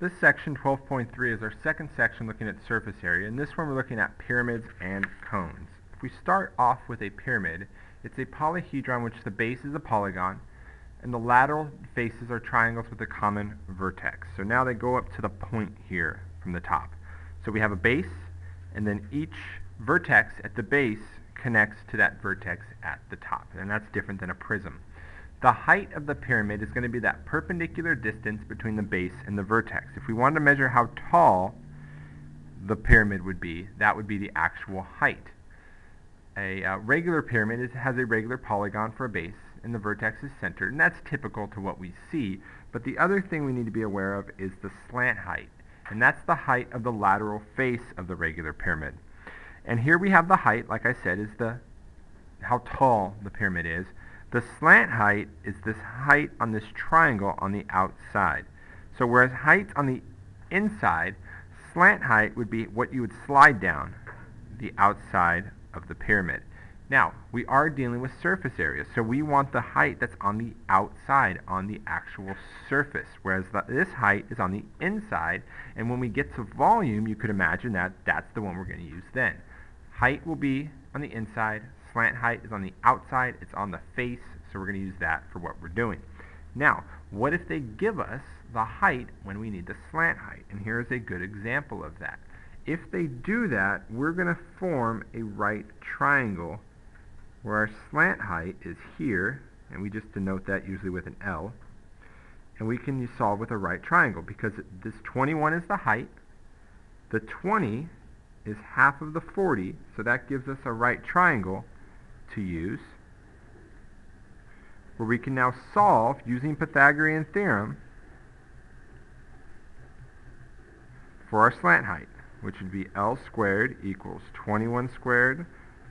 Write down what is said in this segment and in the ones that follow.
This section 12.3 is our second section looking at surface area. In this one we're looking at pyramids and cones. If we start off with a pyramid, it's a polyhedron which the base is a polygon and the lateral faces are triangles with a common vertex. So now they go up to the point here from the top. So we have a base and then each vertex at the base connects to that vertex at the top and that's different than a prism. The height of the pyramid is going to be that perpendicular distance between the base and the vertex. If we wanted to measure how tall the pyramid would be, that would be the actual height. A uh, regular pyramid is, has a regular polygon for a base, and the vertex is centered, and that's typical to what we see. But the other thing we need to be aware of is the slant height, and that's the height of the lateral face of the regular pyramid. And here we have the height, like I said, is the how tall the pyramid is. The slant height is this height on this triangle on the outside. So whereas height on the inside, slant height would be what you would slide down the outside of the pyramid. Now, we are dealing with surface area, so we want the height that's on the outside, on the actual surface, whereas the, this height is on the inside, and when we get to volume, you could imagine that that's the one we're going to use then. Height will be on the inside, Slant height is on the outside, it's on the face, so we're going to use that for what we're doing. Now, what if they give us the height when we need the slant height? And here's a good example of that. If they do that, we're going to form a right triangle where our slant height is here, and we just denote that usually with an L. And we can solve with a right triangle because this 21 is the height, the 20 is half of the 40, so that gives us a right triangle to use, where we can now solve using Pythagorean theorem for our slant height, which would be L squared equals 21 squared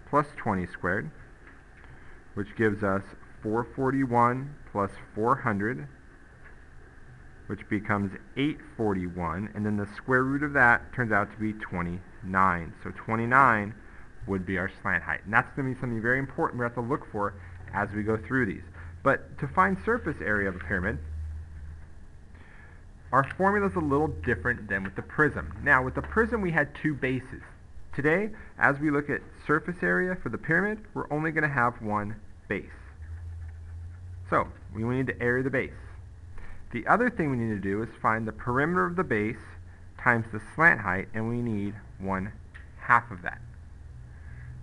plus 20 squared, which gives us 441 plus 400, which becomes 841, and then the square root of that turns out to be 29. So 29 would be our slant height. And that's going to be something very important we have to look for as we go through these. But to find surface area of a pyramid, our formula is a little different than with the prism. Now, with the prism, we had two bases. Today, as we look at surface area for the pyramid, we're only going to have one base. So, we need to area the base. The other thing we need to do is find the perimeter of the base times the slant height, and we need one half of that.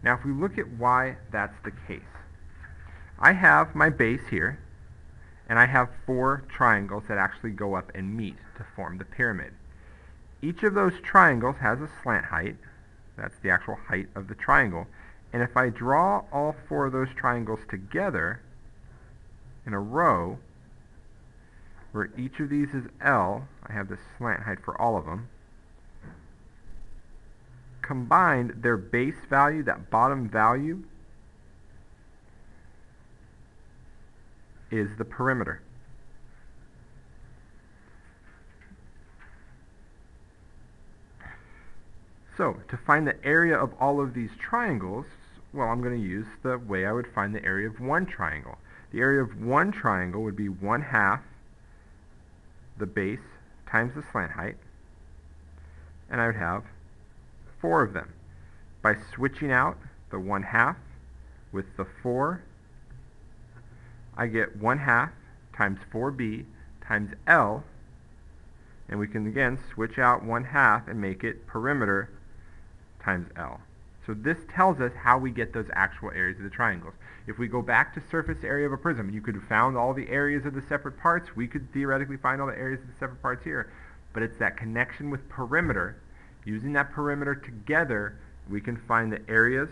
Now if we look at why that's the case, I have my base here, and I have four triangles that actually go up and meet to form the pyramid. Each of those triangles has a slant height, that's the actual height of the triangle, and if I draw all four of those triangles together in a row, where each of these is L, I have the slant height for all of them, combined, their base value, that bottom value, is the perimeter. So, to find the area of all of these triangles, well, I'm going to use the way I would find the area of one triangle. The area of one triangle would be 1 half the base times the slant height, and I would have four of them. By switching out the 1 half with the 4, I get 1 half times 4b times L, and we can again switch out 1 half and make it perimeter times L. So this tells us how we get those actual areas of the triangles. If we go back to surface area of a prism, you could have found all the areas of the separate parts. We could theoretically find all the areas of the separate parts here. But it's that connection with perimeter Using that perimeter together, we can find the areas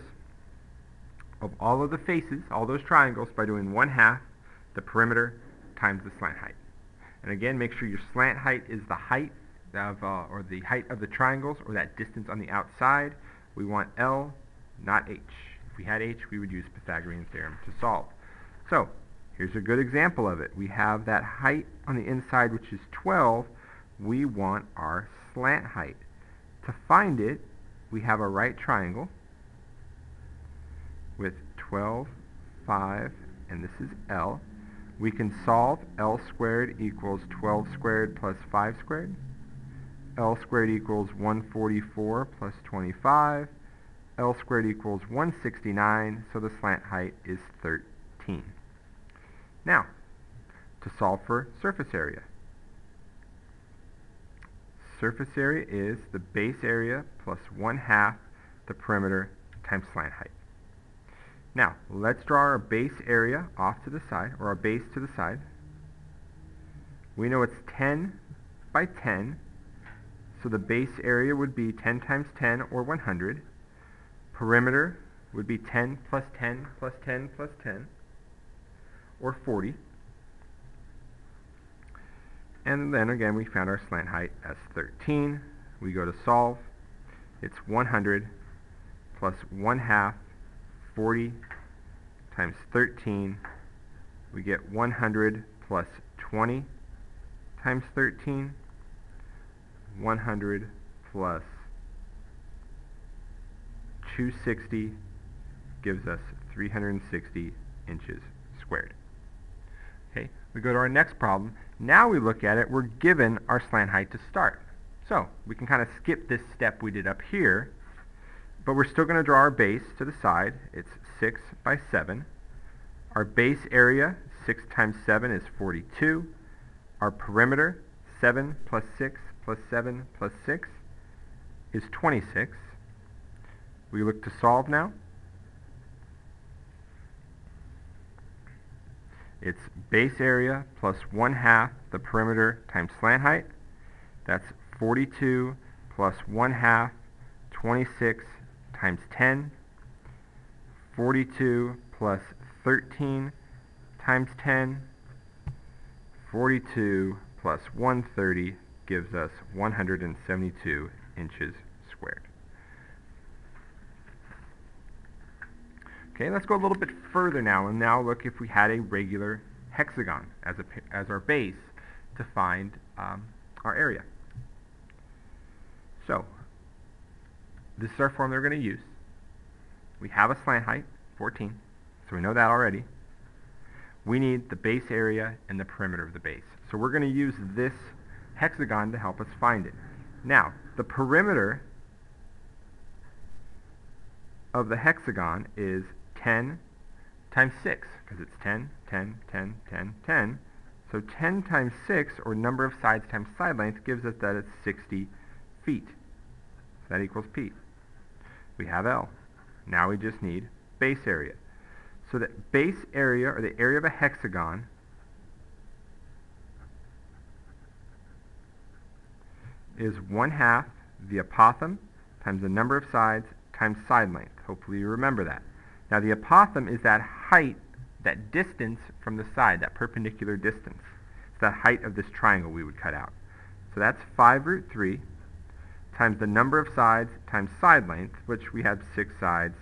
of all of the faces, all those triangles, by doing 1 half the perimeter times the slant height. And again, make sure your slant height is the height of, uh, or the height of the triangles, or that distance on the outside. We want L, not H. If we had H, we would use Pythagorean theorem to solve. So, here's a good example of it. We have that height on the inside, which is 12. We want our slant height. To find it, we have a right triangle with 12, 5, and this is L. We can solve L squared equals 12 squared plus 5 squared. L squared equals 144 plus 25. L squared equals 169, so the slant height is 13. Now, to solve for surface area. Surface area is the base area plus 1 half the perimeter times slant height. Now, let's draw our base area off to the side, or our base to the side. We know it's 10 by 10, so the base area would be 10 times 10, or 100. Perimeter would be 10 plus 10 plus 10 plus 10, or 40. And then again, we found our slant height as 13. We go to solve. It's 100 plus 1 half 40 times 13. We get 100 plus 20 times 13. 100 plus 260 gives us 360 inches squared. Okay, we go to our next problem. Now we look at it, we're given our slant height to start. So we can kind of skip this step we did up here, but we're still going to draw our base to the side. It's 6 by 7. Our base area, 6 times 7 is 42. Our perimeter, 7 plus 6 plus 7 plus 6 is 26. We look to solve now. It's base area plus 1 half the perimeter times slant height. That's 42 plus 1 half, 26 times 10. 42 plus 13 times 10. 42 plus 130 gives us 172 inches squared. Okay, let's go a little bit further now and now look if we had a regular hexagon as, a, as our base to find um, our area. So, this is our formula we're going to use. We have a slant height, 14, so we know that already. We need the base area and the perimeter of the base. So we're going to use this hexagon to help us find it. Now, the perimeter of the hexagon is 10 times 6, because it's 10, 10, 10, 10, 10. So 10 times 6, or number of sides times side length, gives us that it's 60 feet. So that equals P. We have L. Now we just need base area. So the base area, or the area of a hexagon, is 1 half the apothem times the number of sides times side length. Hopefully you remember that. Now the apothem is that height, that distance from the side, that perpendicular distance. It's the height of this triangle we would cut out. So that's 5 root 3 times the number of sides times side length, which we have 6 sides,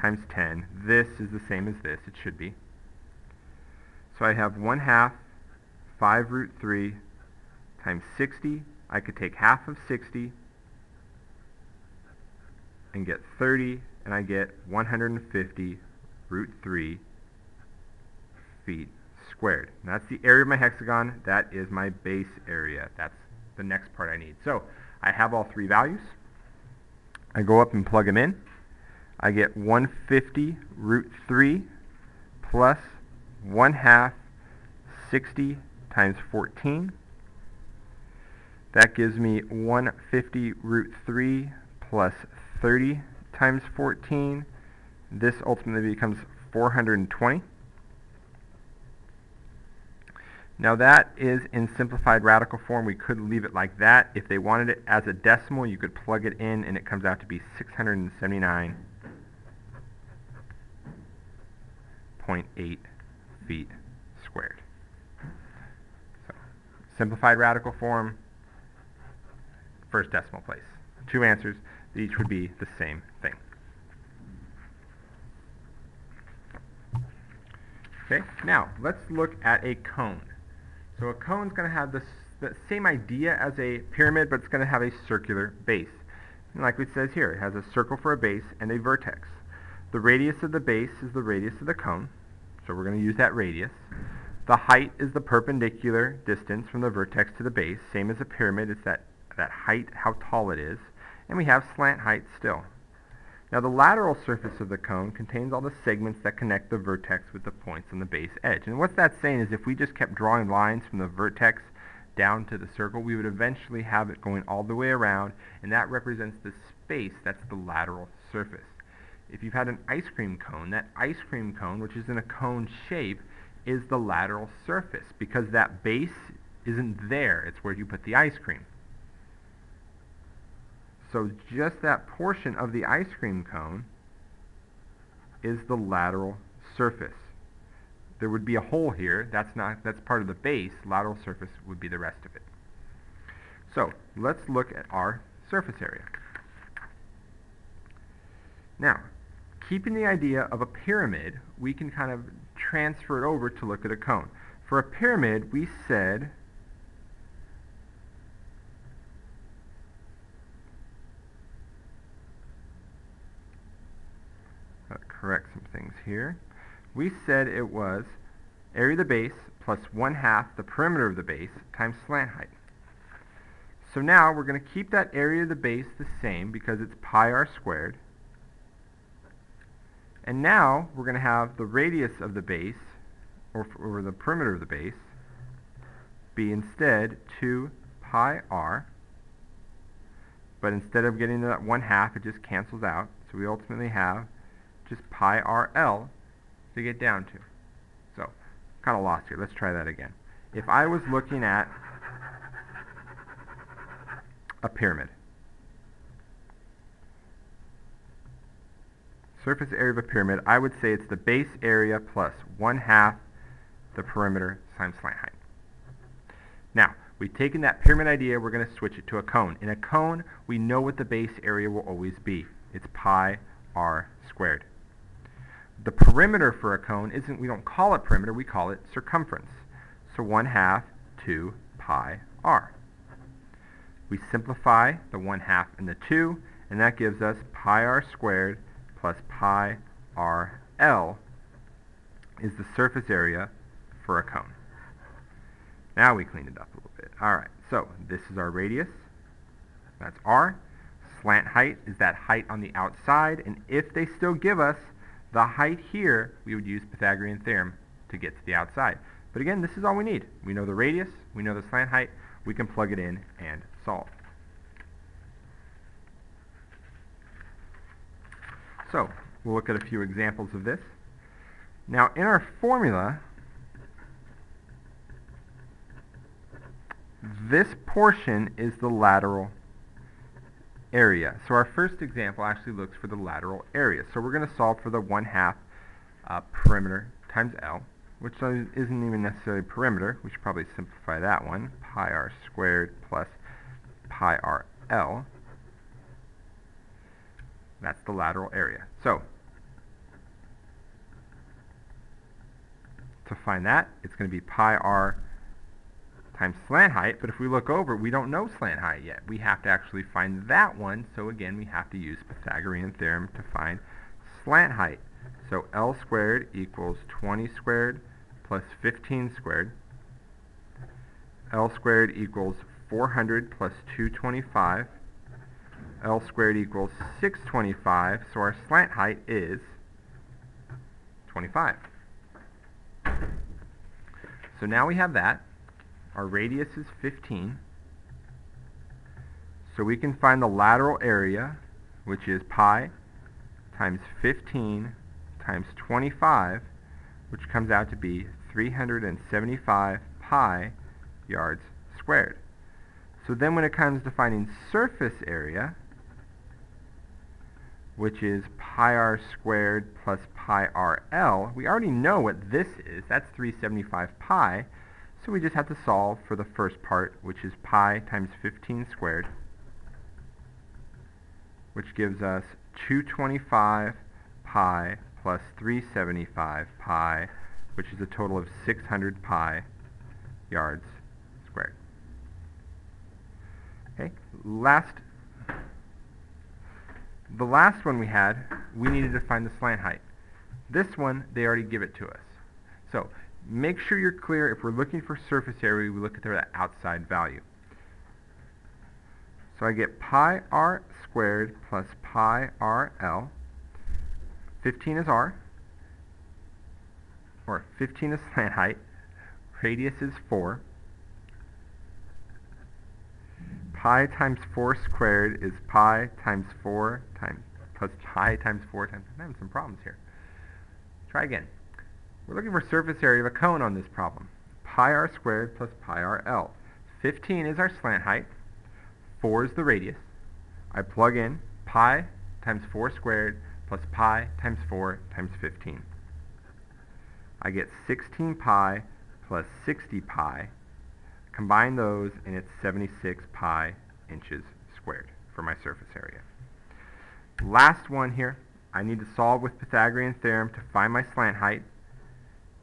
times 10. This is the same as this. It should be. So I have 1 half 5 root 3 times 60. I could take half of 60 and get 30, and I get 150 root 3 feet squared. And that's the area of my hexagon. That is my base area. That's the next part I need. So I have all three values. I go up and plug them in. I get 150 root 3 plus 1 half 60 times 14. That gives me 150 root 3 plus 30 times 14. This ultimately becomes 420. Now that is in simplified radical form. We could leave it like that. If they wanted it as a decimal, you could plug it in and it comes out to be 679.8 feet squared. So, simplified radical form, first decimal place. Two answers, each would be the same thing. Okay, now let's look at a cone. So a cone is going to have the same idea as a pyramid, but it's going to have a circular base. And like it says here, it has a circle for a base and a vertex. The radius of the base is the radius of the cone, so we're going to use that radius. The height is the perpendicular distance from the vertex to the base, same as a pyramid, it's that that height, how tall it is, and we have slant height still. Now the lateral surface of the cone contains all the segments that connect the vertex with the points on the base edge. And what that's saying is if we just kept drawing lines from the vertex down to the circle, we would eventually have it going all the way around, and that represents the space that's the lateral surface. If you've had an ice cream cone, that ice cream cone, which is in a cone shape, is the lateral surface because that base isn't there. It's where you put the ice cream. So just that portion of the ice cream cone is the lateral surface. There would be a hole here. That's not that's part of the base. Lateral surface would be the rest of it. So let's look at our surface area. Now, keeping the idea of a pyramid, we can kind of transfer it over to look at a cone. For a pyramid, we said correct some things here. We said it was area of the base plus 1 half the perimeter of the base times slant height. So now we're going to keep that area of the base the same because it's pi r squared. And now we're going to have the radius of the base, or, or the perimeter of the base, be instead 2 pi r. But instead of getting that 1 half, it just cancels out. So we ultimately have just pi RL to get down to. So, kind of lost here. Let's try that again. If I was looking at a pyramid, surface area of a pyramid, I would say it's the base area plus 1 half the perimeter times slant height. Now, we've taken that pyramid idea, we're going to switch it to a cone. In a cone, we know what the base area will always be. It's pi r squared. The perimeter for a cone isn't, we don't call it perimeter, we call it circumference. So 1 half 2 pi r. We simplify the 1 half and the 2, and that gives us pi r squared plus pi r l is the surface area for a cone. Now we clean it up a little bit. Alright, so this is our radius. That's r. Slant height is that height on the outside, and if they still give us the height here, we would use Pythagorean theorem to get to the outside. But again, this is all we need. We know the radius, we know the slant height, we can plug it in and solve. So, we'll look at a few examples of this. Now, in our formula, this portion is the lateral area. So our first example actually looks for the lateral area. So we're going to solve for the 1 half uh, perimeter times L, which isn't even necessarily perimeter. We should probably simplify that one. Pi r squared plus pi r L. That's the lateral area. So to find that, it's going to be pi r times slant height, but if we look over, we don't know slant height yet. We have to actually find that one, so again, we have to use Pythagorean theorem to find slant height. So L squared equals 20 squared plus 15 squared. L squared equals 400 plus 225. L squared equals 625, so our slant height is 25. So now we have that. Our radius is 15. So we can find the lateral area, which is pi times 15 times 25, which comes out to be 375 pi yards squared. So then when it comes to finding surface area, which is pi r squared plus pi rl, we already know what this is. That's 375 pi. So we just have to solve for the first part, which is pi times 15 squared, which gives us 225 pi plus 375 pi, which is a total of 600 pi yards squared. Okay, last, the last one we had, we needed to find the slant height. This one, they already give it to us. So make sure you're clear if we're looking for surface area, we look at the outside value. So I get pi r squared plus pi rl. 15 is r, or 15 is slant height, radius is 4. Pi times 4 squared is pi times 4 times plus pi times 4 times... I'm having some problems here. Try again. We're looking for surface area of a cone on this problem. Pi r squared plus pi rl. 15 is our slant height. 4 is the radius. I plug in pi times 4 squared plus pi times 4 times 15. I get 16 pi plus 60 pi. Combine those and it's 76 pi inches squared for my surface area. Last one here. I need to solve with Pythagorean theorem to find my slant height.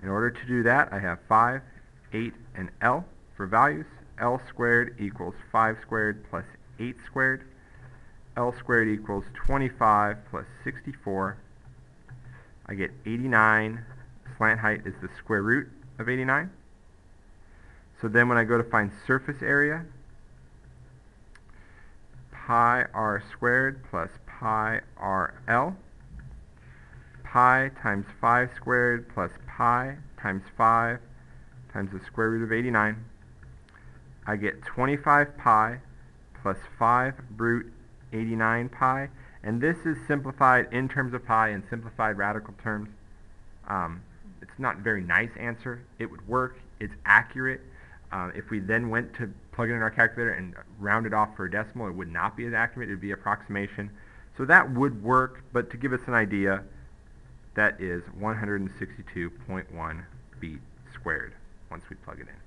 In order to do that, I have 5, 8, and L for values. L squared equals 5 squared plus 8 squared. L squared equals 25 plus 64. I get 89. Slant height is the square root of 89. So then when I go to find surface area, pi r squared plus pi rl. Pi times 5 squared plus pi times 5 times the square root of 89. I get 25 pi plus 5 root 89 pi. And this is simplified in terms of pi in simplified radical terms. Um, it's not a very nice answer. It would work. It's accurate. Uh, if we then went to plug it in our calculator and round it off for a decimal, it would not be as accurate. It would be approximation. So that would work, but to give us an idea, that is 162.1 feet squared once we plug it in.